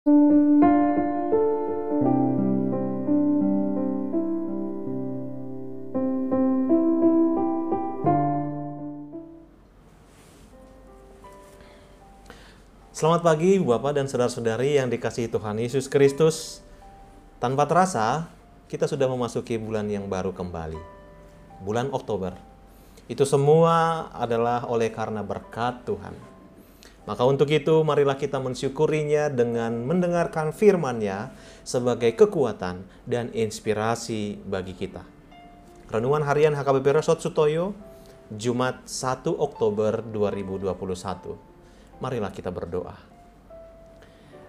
Selamat pagi Bapak dan Saudara-saudari yang dikasihi Tuhan Yesus Kristus. Tanpa terasa, kita sudah memasuki bulan yang baru kembali. Bulan Oktober. Itu semua adalah oleh karena berkat Tuhan. Maka untuk itu marilah kita mensyukurinya dengan mendengarkan firman-Nya sebagai kekuatan dan inspirasi bagi kita. Renungan harian HKBP Resort Sutoyo, Jumat 1 Oktober 2021 marilah kita berdoa.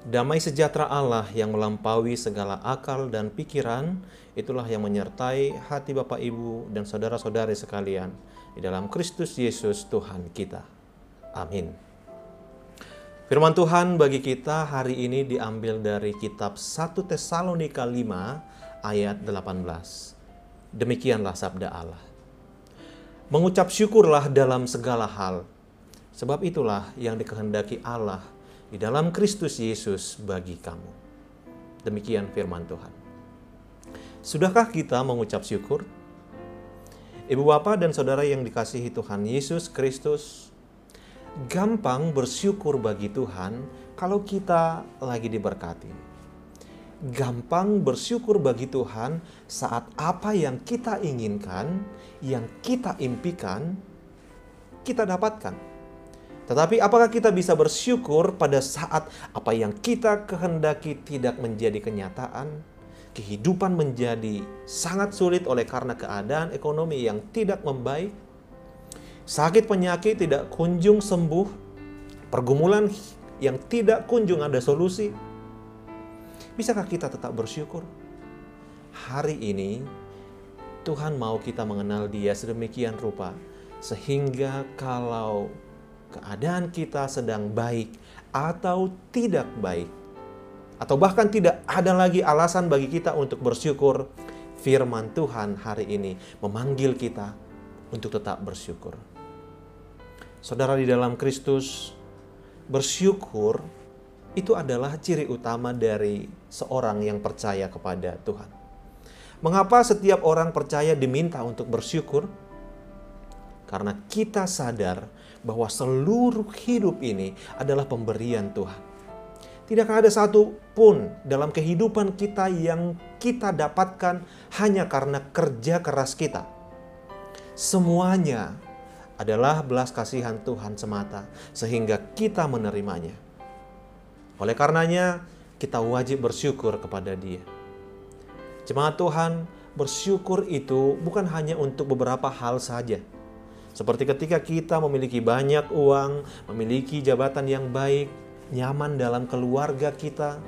Damai sejahtera Allah yang melampaui segala akal dan pikiran, itulah yang menyertai hati Bapak Ibu dan saudara-saudari sekalian di dalam Kristus Yesus Tuhan kita. Amin. Firman Tuhan bagi kita hari ini diambil dari kitab 1 Tesalonika 5 ayat 18. Demikianlah sabda Allah. Mengucap syukurlah dalam segala hal, Sebab itulah yang dikehendaki Allah di dalam Kristus Yesus bagi kamu. Demikian firman Tuhan. Sudahkah kita mengucap syukur? Ibu bapak dan saudara yang dikasihi Tuhan Yesus Kristus, gampang bersyukur bagi Tuhan kalau kita lagi diberkati. Gampang bersyukur bagi Tuhan saat apa yang kita inginkan, yang kita impikan, kita dapatkan tetapi apakah kita bisa bersyukur pada saat apa yang kita kehendaki tidak menjadi kenyataan? Kehidupan menjadi sangat sulit oleh karena keadaan ekonomi yang tidak membaik. Sakit penyakit tidak kunjung sembuh. Pergumulan yang tidak kunjung ada solusi. Bisakah kita tetap bersyukur? Hari ini Tuhan mau kita mengenal Dia sedemikian rupa sehingga kalau keadaan kita sedang baik atau tidak baik, atau bahkan tidak ada lagi alasan bagi kita untuk bersyukur, firman Tuhan hari ini memanggil kita untuk tetap bersyukur. Saudara di dalam Kristus, bersyukur itu adalah ciri utama dari seorang yang percaya kepada Tuhan. Mengapa setiap orang percaya diminta untuk bersyukur? Karena kita sadar bahwa seluruh hidup ini adalah pemberian Tuhan. Tidak ada satu pun dalam kehidupan kita yang kita dapatkan hanya karena kerja keras kita. Semuanya adalah belas kasihan Tuhan semata, sehingga kita menerimanya. Oleh karenanya, kita wajib bersyukur kepada Dia. Jemaat Tuhan, bersyukur itu bukan hanya untuk beberapa hal saja seperti ketika kita memiliki banyak uang, memiliki jabatan yang baik, nyaman dalam keluarga kita,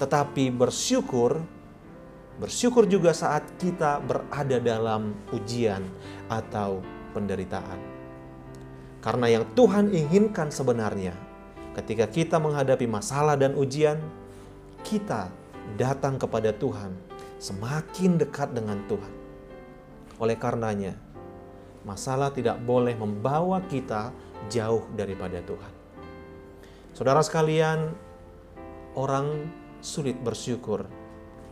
tetapi bersyukur, bersyukur juga saat kita berada dalam ujian atau penderitaan. Karena yang Tuhan inginkan sebenarnya, ketika kita menghadapi masalah dan ujian, kita datang kepada Tuhan, semakin dekat dengan Tuhan. Oleh karenanya, masalah tidak boleh membawa kita jauh daripada Tuhan. Saudara sekalian, orang sulit bersyukur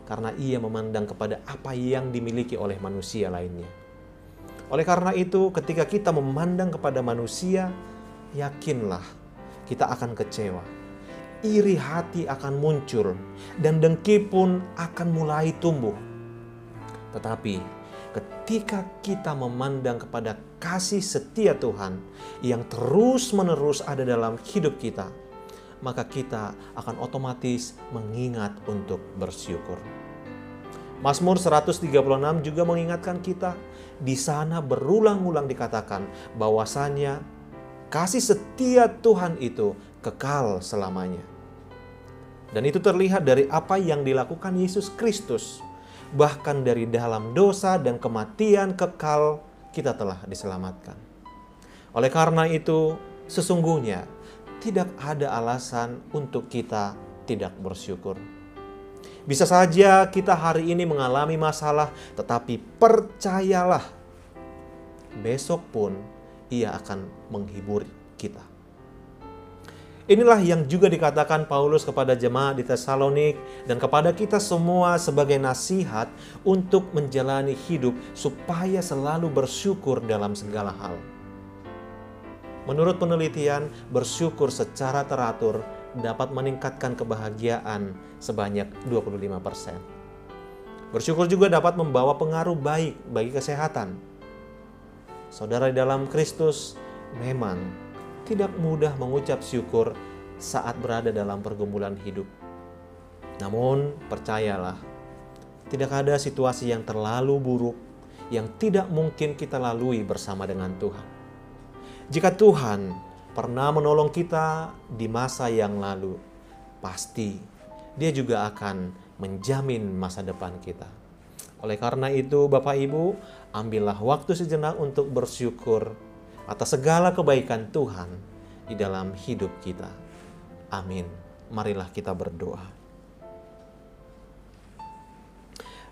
karena ia memandang kepada apa yang dimiliki oleh manusia lainnya. Oleh karena itu, ketika kita memandang kepada manusia, yakinlah kita akan kecewa. Iri hati akan muncul, dan dengki pun akan mulai tumbuh. Tetapi ketika kita memandang kepada kasih setia Tuhan yang terus-menerus ada dalam hidup kita, maka kita akan otomatis mengingat untuk bersyukur. Mazmur 136 juga mengingatkan kita, di sana berulang-ulang dikatakan bahwasanya kasih setia Tuhan itu kekal selamanya. Dan itu terlihat dari apa yang dilakukan Yesus Kristus bahkan dari dalam dosa dan kematian kekal kita telah diselamatkan. Oleh karena itu, sesungguhnya tidak ada alasan untuk kita tidak bersyukur. Bisa saja kita hari ini mengalami masalah, tetapi percayalah, besok pun Ia akan menghibur kita. Inilah yang juga dikatakan Paulus kepada jemaat di Tesalonik dan kepada kita semua sebagai nasihat untuk menjalani hidup supaya selalu bersyukur dalam segala hal. Menurut penelitian, bersyukur secara teratur dapat meningkatkan kebahagiaan sebanyak 25%. Bersyukur juga dapat membawa pengaruh baik bagi kesehatan. Saudara di dalam Kristus memang tidak mudah mengucap syukur saat berada dalam pergumulan hidup. Namun, percayalah, tidak ada situasi yang terlalu buruk yang tidak mungkin kita lalui bersama dengan Tuhan. Jika Tuhan pernah menolong kita di masa yang lalu, pasti Dia juga akan menjamin masa depan kita. Oleh karena itu, Bapak Ibu, ambillah waktu sejenak untuk bersyukur atas segala kebaikan Tuhan di dalam hidup kita. Amin. Marilah kita berdoa.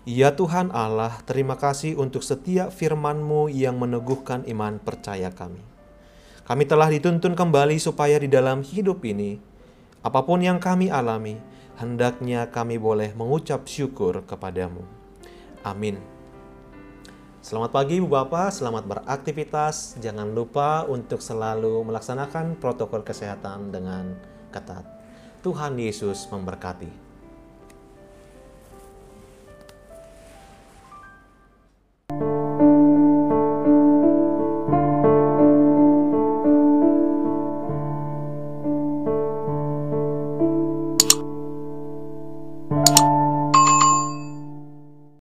Ya Tuhan Allah, terima kasih untuk setiap firman-Mu yang meneguhkan iman percaya kami. Kami telah dituntun kembali supaya di dalam hidup ini, apa pun yang kami alami, hendaknya kami boleh mengucap syukur kepadamu. Amin. Selamat pagi Ibu Bapak, selamat beraktivitas. Jangan lupa untuk selalu melaksanakan protokol kesehatan dengan ketat. Tuhan Yesus memberkati.